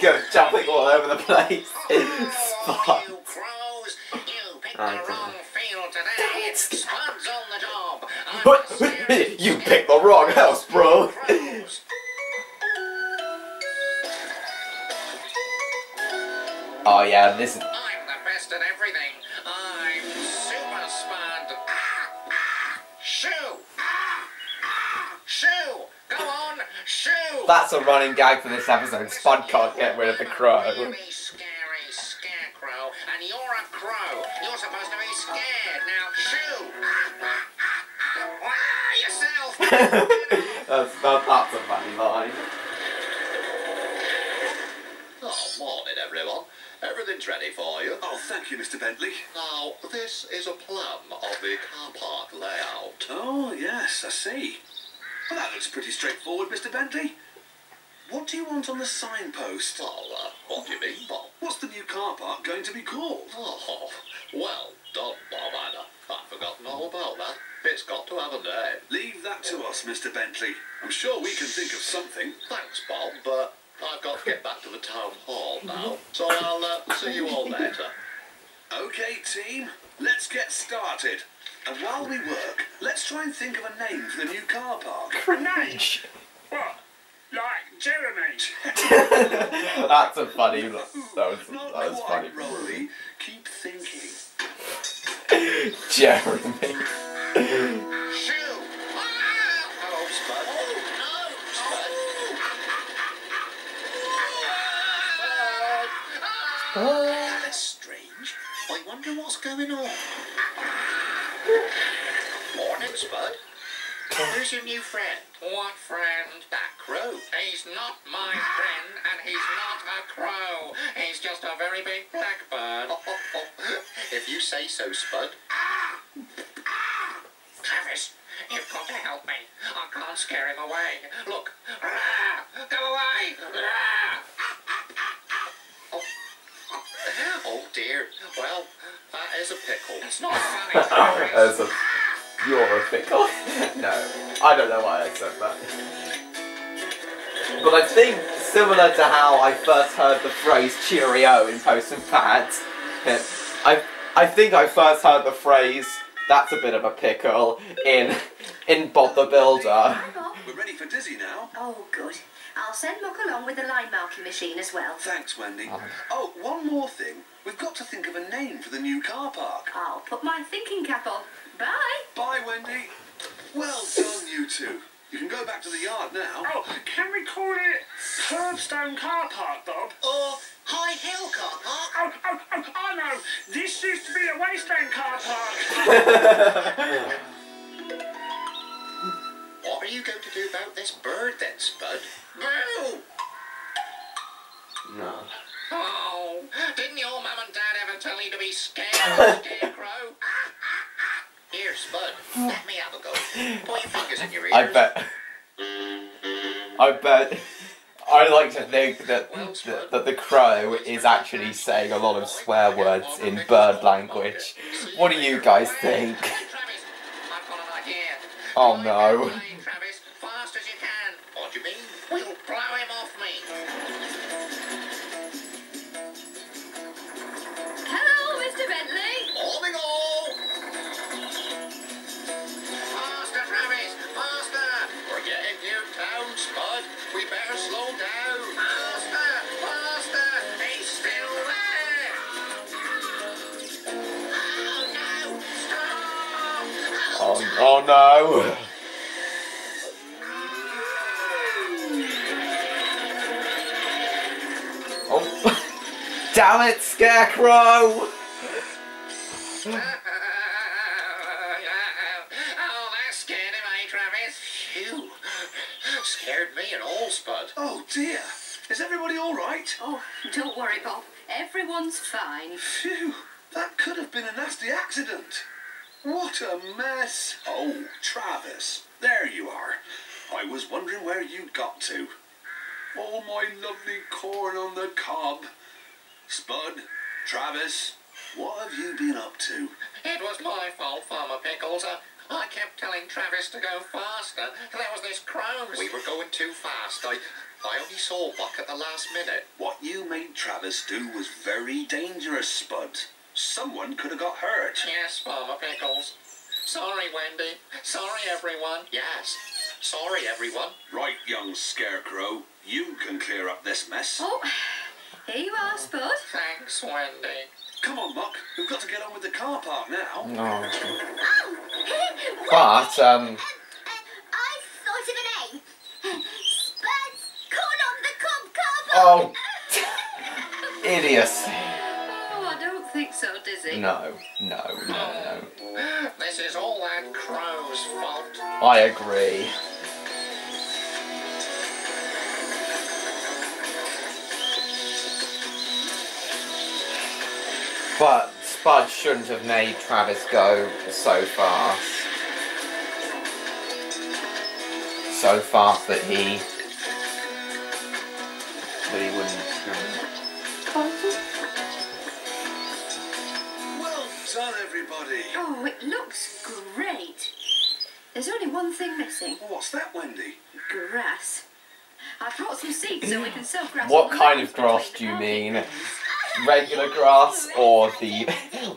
Speaker 1: Go jumping all over the place. Spud.
Speaker 3: you picked the wrong field today. It's Spud's on the job.
Speaker 1: But you picked the wrong house, bro. Oh yeah, this is that's a running gag for this episode. Spud can't get rid of the crow.
Speaker 3: Really scary scarecrow, and you're a crow. You're supposed to be scared. Now shoo! Ah, ah, ah, ah. Ah, yourself!
Speaker 1: that's, that, that's a funny line.
Speaker 7: Oh, morning, everyone. Everything's ready for you.
Speaker 2: Oh, thank you, Mr. Bentley.
Speaker 7: Now, this is a plan of the car park layout.
Speaker 2: Oh, yes, I see. Well, that looks pretty straightforward, Mr. Bentley. What do you want on the signpost?
Speaker 7: Oh, uh, what do you mean, Bob?
Speaker 2: What's the new car park going to be called?
Speaker 7: Oh, well done, Bob Anna. I've forgotten all about that. It's got to have a name.
Speaker 2: Leave that to us, Mr. Bentley. I'm sure we can think of something.
Speaker 7: Thanks, Bob, but I've got to get back to the town hall now. So I'll uh, see you all later.
Speaker 2: Okay, team, let's get started. And while we work, let's try and think of a name for the new car park.
Speaker 6: A name? What? Like Jeremy?
Speaker 1: That's a funny. That was,
Speaker 2: Not
Speaker 1: that was funny.
Speaker 2: quite, Rolly. Keep thinking.
Speaker 1: Jeremy.
Speaker 3: Shoo!
Speaker 7: Hello, Spud. Oh no! That's strange. I wonder what's going on. Morning, Spud. Who's your new friend?
Speaker 3: What friend?
Speaker 7: That crow.
Speaker 3: He's not my friend, and he's not a crow. He's just a very big blackbird.
Speaker 7: if you say so, Spud.
Speaker 3: Travis, you've got to help me. I can't scare him away. Look. Rah! Go away! Rah!
Speaker 7: Oh, oh, oh. oh dear. Well, that is a pickle.
Speaker 3: It's not funny, Travis.
Speaker 1: As a, you're a pickle. no, I don't know why I said that. But I think similar to how I first heard the phrase "cheerio" in Postman Pat, I I think I first heard the phrase "that's a bit of a pickle" in in Bob the Builder.
Speaker 2: We're ready for Dizzy now.
Speaker 5: Oh, good. I'll send Muck along with the line marking machine as well.
Speaker 2: Thanks, Wendy. Oh. oh, one more thing. We've got to think of a name for the new car park.
Speaker 5: I'll put my thinking cap on. Bye.
Speaker 2: Bye, Wendy. Well done, you two. You can go back to the yard now.
Speaker 6: Oh, can we call it Curbstone Car Park, Bob?
Speaker 7: Or High Hill Car Park.
Speaker 6: Oh, oh, oh, I know. This used to be a wasteland car park.
Speaker 7: What are you going to do about this bird then, Spud?
Speaker 3: Boo!
Speaker 1: No.
Speaker 3: Oh, didn't your mum and dad ever tell you to be scared of a scarecrow?
Speaker 7: Here, Spud, let me have a go. Put your fingers in your ears.
Speaker 1: I bet. I bet. I like to think that, that that the crow is actually saying a lot of swear words in bird language. What do you guys think?
Speaker 3: Hey, Travis, I've got an idea.
Speaker 1: Oh, no.
Speaker 3: Oh, no, stop.
Speaker 1: Oh, oh no! Oh, damn it, Scarecrow!
Speaker 3: oh, that scared him, eh, Travis?
Speaker 7: Phew. Scared me and all, Spud.
Speaker 2: Oh, dear. Is everybody all right?
Speaker 5: Oh, don't worry, Bob. Everyone's fine.
Speaker 2: Phew. That could have been a nasty accident. What a mess. Oh, Travis. There you are. I was wondering where you'd got to. Oh, my lovely corn on the cob. Spud, Travis, what have you been up to?
Speaker 3: It was my fault, Farmer Pickles. Uh, I kept telling Travis to go faster. There was this crow.
Speaker 7: We were going too fast. I, I only saw Muck at the last minute.
Speaker 2: What you made Travis do was very dangerous, Spud. Someone could have got hurt.
Speaker 3: Yes, Farmer Pickles. Sorry, Wendy. Sorry, everyone.
Speaker 7: Yes. Sorry, everyone.
Speaker 2: Right, young scarecrow. You can clear up this mess.
Speaker 5: Oh, here you are, Spud.
Speaker 3: Thanks, Wendy.
Speaker 2: Come on, Muck. We've got to get on with the car park now.
Speaker 1: No.
Speaker 4: Oh,
Speaker 1: But, um,
Speaker 4: thought of a name. Spud's Corn on the Cob Car
Speaker 1: oh, idiocy.
Speaker 5: I think so, Dizzy.
Speaker 1: No, no, no, no.
Speaker 3: This is all that crow's fault.
Speaker 1: I agree. But Spud shouldn't have made Travis go so fast. So fast that he
Speaker 5: Oh, it looks great. There's only one thing missing.
Speaker 2: What's that, Wendy?
Speaker 5: Grass. I brought some seeds so we can sow grass.
Speaker 1: What kind of grass do you mean? Regular grass or the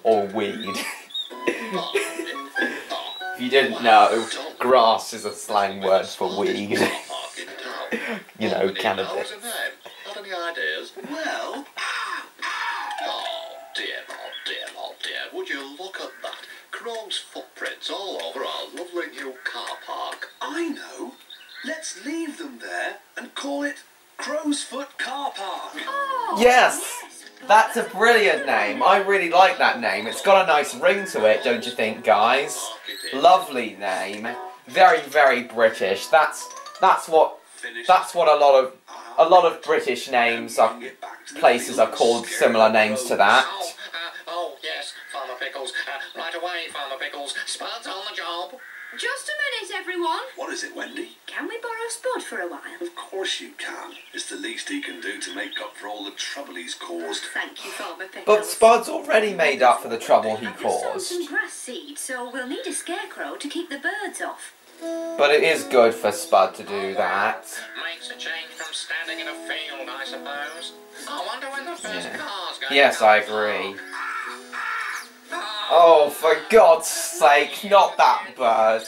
Speaker 1: or weed? If you didn't know, grass is a slang word for weed. You know, cannabis.
Speaker 7: Have any ideas?
Speaker 2: Well,
Speaker 7: that? Footprints all over our lovely new car park.
Speaker 2: I know. Let's leave them there and call it Crow's Foot Car Park.
Speaker 5: Oh,
Speaker 1: Yes! That's a brilliant name. I really like that name. It's got a nice ring to it, don't you think, guys?
Speaker 7: Park it is.
Speaker 1: Lovely name. Very, very British. That's that's what that's what a lot of a lot of British names are
Speaker 2: Bring it back to the
Speaker 1: places are called similar names to that.
Speaker 3: Oh, yes, Farmer Pickles. Uh, right away, Farmer Pickles. Spud's on the job.
Speaker 5: Just a minute, everyone.
Speaker 2: What is it, Wendy?
Speaker 5: Can we borrow Spud for a while?
Speaker 2: Of course you can. It's the least he can do to make up for all the trouble he's caused.
Speaker 5: Thank you, Farmer Pickles.
Speaker 1: But Spud's already made up for the trouble he
Speaker 5: I've just
Speaker 1: caused.
Speaker 5: some grass seed, so we'll need a scarecrow to keep the birds off.
Speaker 1: But it is good for Spud to do that.
Speaker 3: Makes a change from standing in a field, I suppose. I wonder when the first
Speaker 1: Yeah.
Speaker 3: car's going
Speaker 1: Yes, I agree. Oh, for God's sake, not that bird.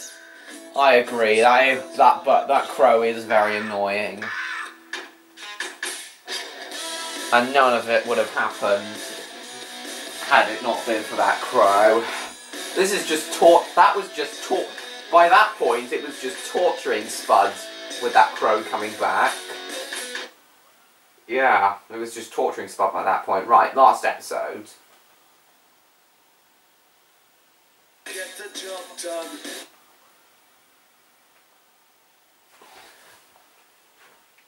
Speaker 1: I agree. That that but that crow is very annoying, and none of it would have happened had it not been for that crow. This is just taught. That was just taught. By that point, it was just torturing Spuds with that crow coming back. Yeah, it was just torturing Spud by that point. Right, last episode.
Speaker 2: Get the job done.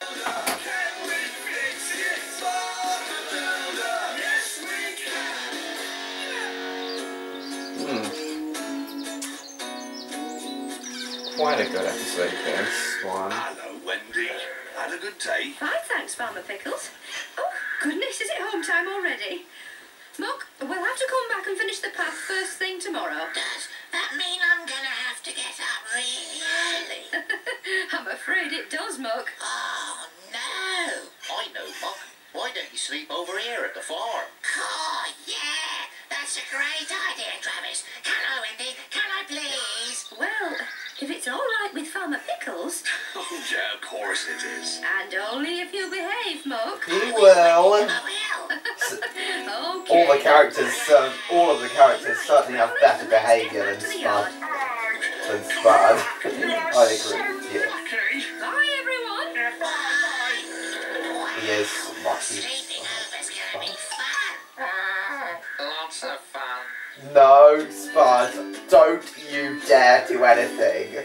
Speaker 2: Can we fix it? Bob the Builder. Yes, we can.
Speaker 1: Hmm. Quite a good episode, this one.
Speaker 2: Hello, Wendy. Had a good day?
Speaker 5: Fine, thanks, Farmer Pickles. Oh, goodness, is it home time already? Muck, we'll have to come back and finish the path first thing tomorrow.
Speaker 3: Does that mean I'm gonna have to get up really early?
Speaker 5: I'm afraid it does, Muck.
Speaker 3: Oh, no.
Speaker 7: I know, Muck. Why don't you sleep over here at the farm?
Speaker 3: Oh, yeah. That's a great idea, Travis. Can I, Wendy? Can I please?
Speaker 5: Well, if it's all right with Farmer Pickles,
Speaker 2: Oh, yeah, of course it is.
Speaker 5: and only if you behave, Muck.
Speaker 1: He will.
Speaker 3: Oh, uh, I will.
Speaker 5: Okay.
Speaker 1: All the characters, um, all of the characters certainly have better behaviour than
Speaker 5: Back to the
Speaker 1: Spud. Than Spud. I agree. Yeah,
Speaker 6: Okay.
Speaker 5: Bye, everyone.
Speaker 6: Yeah, bye, bye.
Speaker 1: he is lucky.
Speaker 3: Sleeping over's gonna be. Lots of fun.
Speaker 1: No, Spud, don't you dare do anything.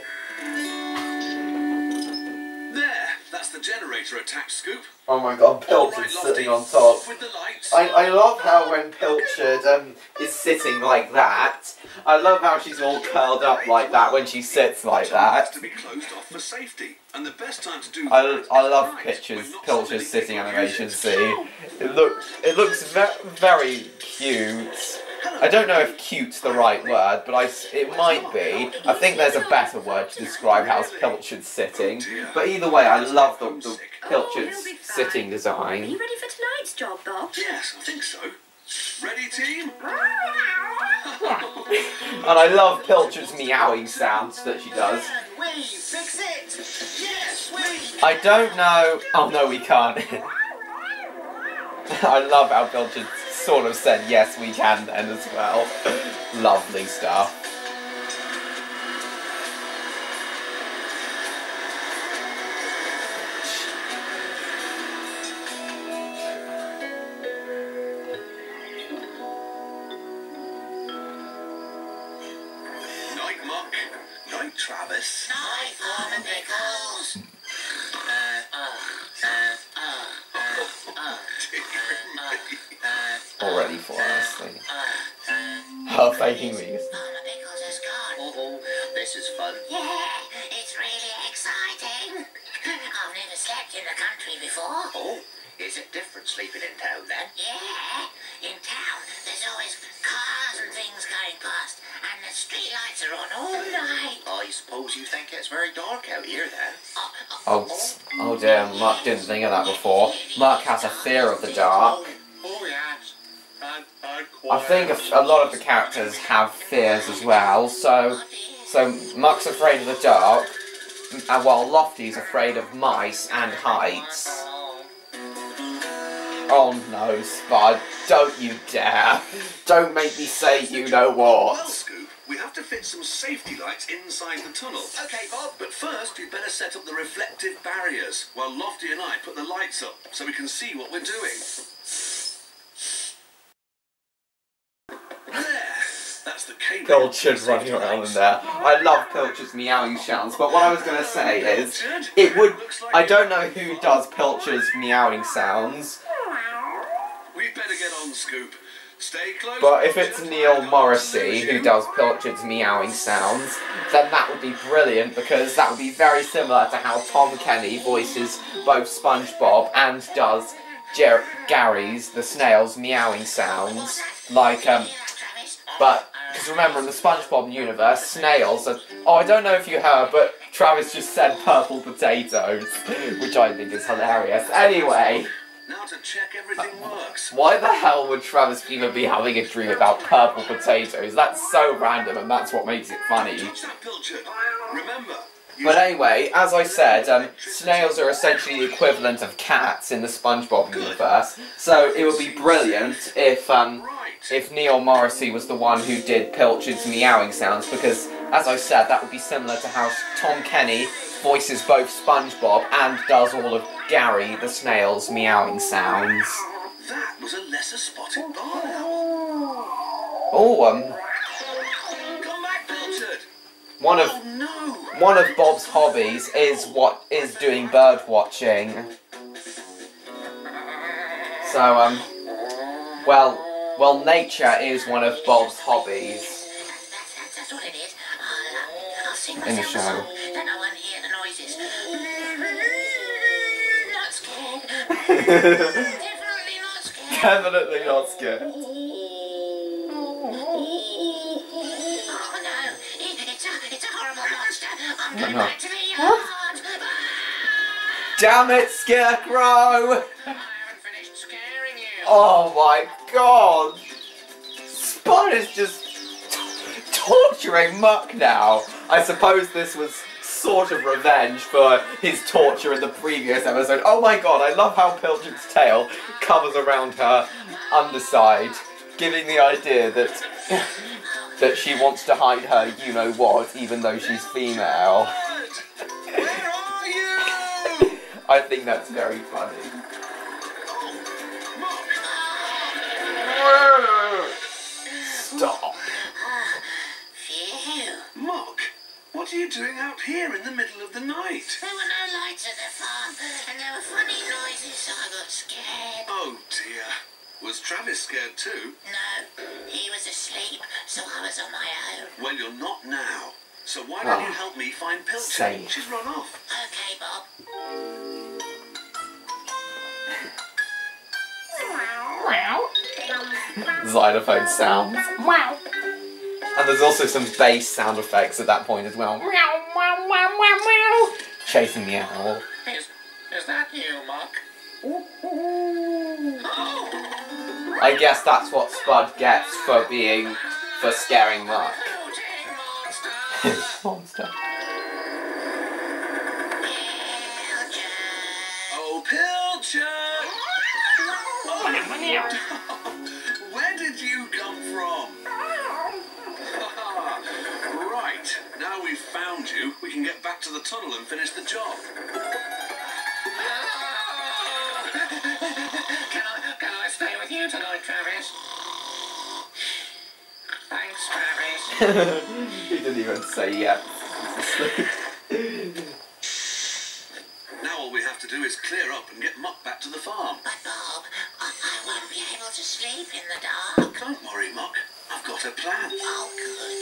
Speaker 2: The generator attack scoop.
Speaker 1: Oh my god, Pilchard's
Speaker 2: right,
Speaker 1: sitting on top.
Speaker 2: with the lights.
Speaker 1: I, I love how when Pilchard um, is sitting like that, I love how she's all curled up like that when she sits like
Speaker 2: tunnel has
Speaker 1: that.
Speaker 2: to be closed off for safety, and the best time to do
Speaker 1: I,
Speaker 2: that
Speaker 1: I love pictures, Pilchard's sitting animation. See,
Speaker 2: it.
Speaker 1: it look it looks ve- very cute. I don't know if cute's the right word, but I s it might be. I think there's a better word to describe how Pilchard's sitting. But either way, I love the, the Pilchard's
Speaker 5: Oh, he'll be fine.
Speaker 1: sitting
Speaker 5: Are you ready for tonight's job, Bob?
Speaker 2: Yes, I think so. Ready, team?
Speaker 1: And I love Pilchard's meowing sounds that she does.
Speaker 3: We fix it. Yes, we.
Speaker 1: I don't know. Oh no, we can't. I love how Pilchard sort of said yes, we can then as well. Lovely stuff. Didn't think of that before. Muck has a fear of the dark. I think a lot of the characters have fears as well, so so Muck's afraid of the dark, and while Lofty's afraid of mice and heights. Oh no, Spud, don't you dare! Don't make me say you know what!
Speaker 2: Scoop, we have to fit some safety lights inside the tunnel.
Speaker 7: Okay, Bob.
Speaker 2: But first, we'd better set up the reflective barriers while Lofty and I put the lights up so we can see what we're doing. There. That's the cable.
Speaker 1: Pilchard running around in there. I love Pilchard's meowing sounds, but what I was gonna say is, it would. I don't know who does Pilchard's meowing sounds,
Speaker 2: We'd better get on, Scoop. Stay close.
Speaker 1: but if it's Neil Morrissey who does Pilchard's meowing sounds, then that would be brilliant because that would be very similar to how Tom Kenny voices both SpongeBob and does Jer- Gary's, the snail's meowing sounds. Like, um, but, because remember in the SpongeBob universe, snails are. Oh, I don't know if you heard, but Travis just said purple potatoes, which I think is hilarious. Anyway.
Speaker 2: Now to check everything works.
Speaker 1: Why the hell would Travis even be having a dream about purple potatoes? That's so random, and that's what makes it funny.
Speaker 2: Touch that, Pilchard. Remember.
Speaker 1: But anyway, as I said, um, snails are essentially the equivalent of cats in the SpongeBob universe. So it would be brilliant if um, if Neil Morrissey was the one who did Pilchard's meowing sounds, because as I said, that would be similar to how Tom Kenny voices both SpongeBob and does all of Gary the snail's meowing sounds.
Speaker 2: That was a lesser spotted barn owl.
Speaker 1: Oh, um,
Speaker 2: Come back, Pilchard.
Speaker 1: one of
Speaker 2: Oh no.
Speaker 1: One of Bob's hobbies is what is doing bird watching. So um well well nature is one of Bob's hobbies.
Speaker 3: That's, that's, that's what it is. I'll, uh, I'll sing
Speaker 1: In the
Speaker 3: myself a
Speaker 1: show.
Speaker 3: Definitely not scared.
Speaker 1: Definitely not scared.
Speaker 3: Oh no, it, it's, a, it's a horrible monster. I'm going
Speaker 1: no.
Speaker 3: back to the yard. Ah,
Speaker 1: Damn it, Scarecrow!
Speaker 3: I haven't finished scaring you.
Speaker 1: Oh my god! Spud is just t- torturing Muck now. I suppose this was sort of revenge for his torture in the previous episode. Oh my god, I love how Pilchard's tail covers around her underside, giving the idea that that she wants to hide her you know what, even though she's female. I think that's very funny. Stop.
Speaker 3: Phew.
Speaker 2: Muck, what are you doing out here in the middle of the night?
Speaker 3: There were no lights at the farm, and there were funny noises, so I got scared.
Speaker 2: Oh dear. Was Travis scared too?
Speaker 3: No, he was asleep, so I was on my own.
Speaker 2: Well, you're not now. So why don't ah. you
Speaker 1: Oh.
Speaker 2: help me find Pilchard?
Speaker 1: Safe.
Speaker 2: She's run off.
Speaker 3: Okay, Bob.
Speaker 1: xylophone sounds. And there's also some bass sound effects at that point as well. Chasing the owl.
Speaker 3: Is, is that you, Muck? Oh.
Speaker 1: I guess that's what Spud gets for being for scaring Muck.
Speaker 3: Oh, Floating monster!
Speaker 1: Monster.
Speaker 2: Oh, Pilchard! Where back to the tunnel and finish the job.
Speaker 3: Can I, can I stay with you tonight, Travis? Thanks, Travis.
Speaker 1: he didn't even say yes.
Speaker 2: Now all we have to do is clear up and get Muck back to the farm.
Speaker 3: But, Bob, I, I won't be able to sleep in the dark.
Speaker 2: Don't worry, Muck. I've got a plan.
Speaker 3: Oh, good.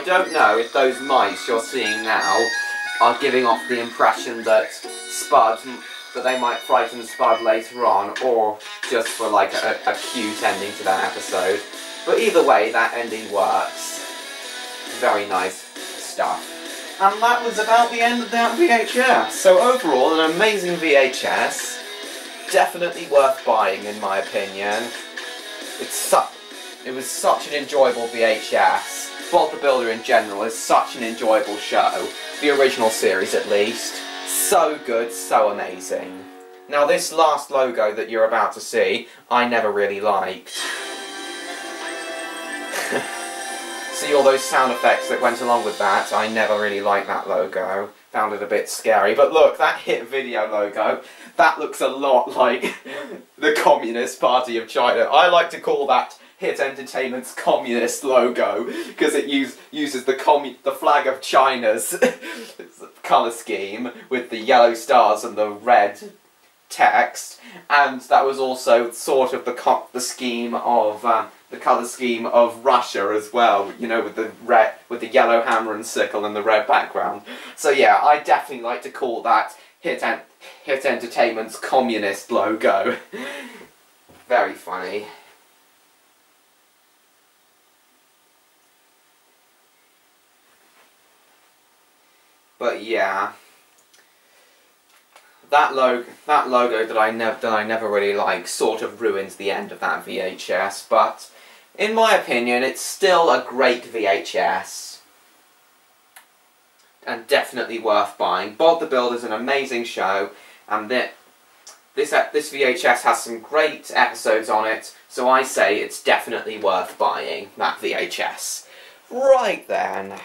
Speaker 3: I
Speaker 1: don't know if those mice you're seeing now are giving off the impression that Spud, that they might frighten Spud later on, or just for like a, a cute ending to that episode. But either way, that ending works. Very nice stuff. And that was about the end of that VHS. So overall, an amazing VHS. Definitely worth buying, in my opinion. It's su- it was such an enjoyable VHS. Bob the Builder in general is such an enjoyable show. The original series, at least. So good, so amazing. Now, this last logo that you're about to see, I never really liked. see all those sound effects that went along with that, I never really liked that logo. Found it a bit scary. But look, that hit video logo, that looks a lot like the Communist Party of China. I like to call that Hit Entertainment's communist logo because it use, uses the commu- the flag of China's color scheme with the yellow stars and the red text, and that was also sort of the the scheme of uh, the color scheme of Russia as well. You know, with the red, with the yellow hammer and sickle and the red background. So yeah, I definitely like to call that Hit en- Hit Entertainment's communist logo. Very funny. But yeah, that logo, that logo that I never that I never really like, sort of ruins the end of that VHS. But in my opinion, it's still a great VHS, and definitely worth buying. Bob the Builder's an amazing show, and that this this VHS has some great episodes on it. So I say it's definitely worth buying that VHS. Right then.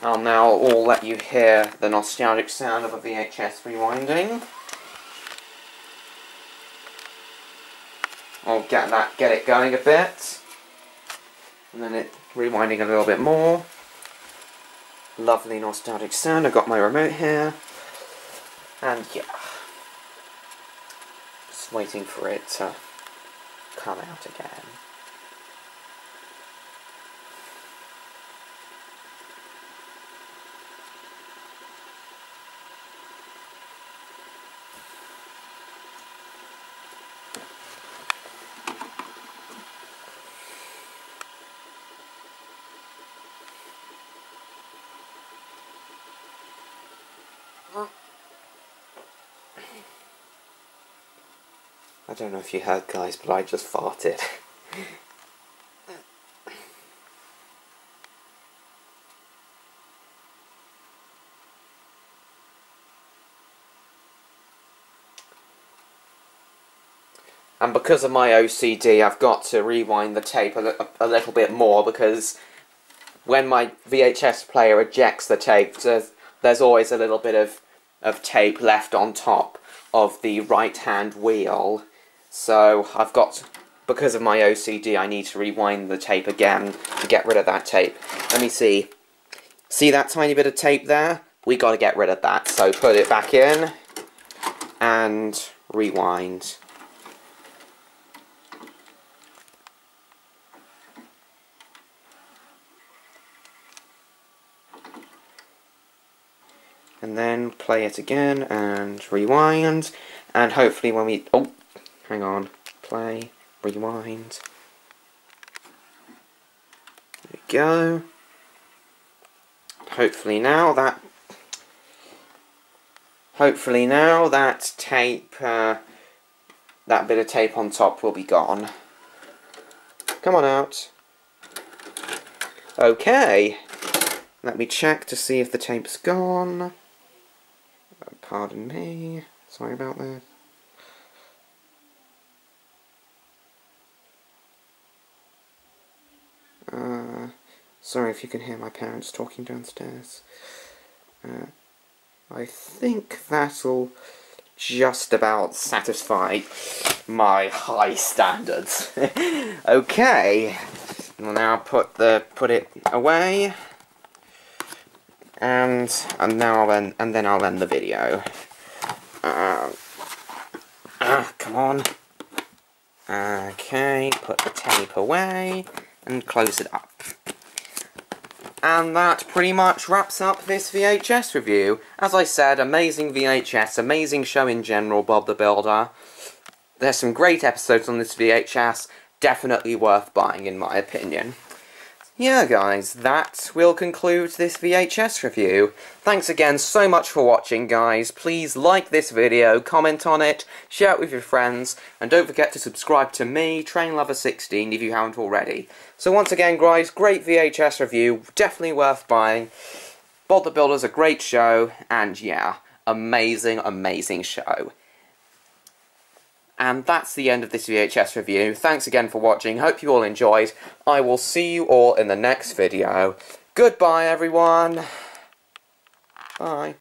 Speaker 1: I'll now all let you hear the nostalgic sound of a VHS rewinding. I'll get that, get it going a bit. And then it rewinding a little bit more. Lovely nostalgic sound. I've got my remote here. And yeah. Just waiting for it to come out again. Don't know if you heard, guys, but I just farted. and because of my OCD, I've got to rewind the tape a, a little bit more because when my VHS player ejects the tape, there's, there's always a little bit of, of tape left on top of the right hand wheel. So I've got, because of my OCD, I need to rewind the tape again to get rid of that tape. Let me see. See that tiny bit of tape there? We got to get rid of that. So put it back in and rewind. and then play it again and rewind and hopefully when we oh hang on. Play. Rewind. There we go. Hopefully now that hopefully now that tape uh, that bit of tape on top will be gone. Come on out. Okay. Let me check to see if the tape's gone. Pardon me. Sorry about that. Sorry if you can hear my parents talking downstairs. Uh, I think that'll just about satisfy my high standards. okay, we'll now put the put it away, and and now I'll end, and then I'll end the video. Uh, uh, come on. Okay, put the tape away and close it up. And that pretty much wraps up this VHS review. As I said, amazing VHS, amazing show in general, Bob the Builder. There's some great episodes on this VHS, definitely worth buying in my opinion. Yeah guys, that will conclude this VHS review. Thanks again so much for watching guys. Please like this video, comment on it, share it with your friends, and don't forget to subscribe to me, Train Lover 16 if you haven't already. So once again guys, great VHS review, definitely worth buying. Bob the Builder's a great show, and yeah, amazing, amazing show. And that's the end of this VHS review. Thanks again for watching. Hope you all enjoyed. I will see you all in the next video. Goodbye, everyone. Bye.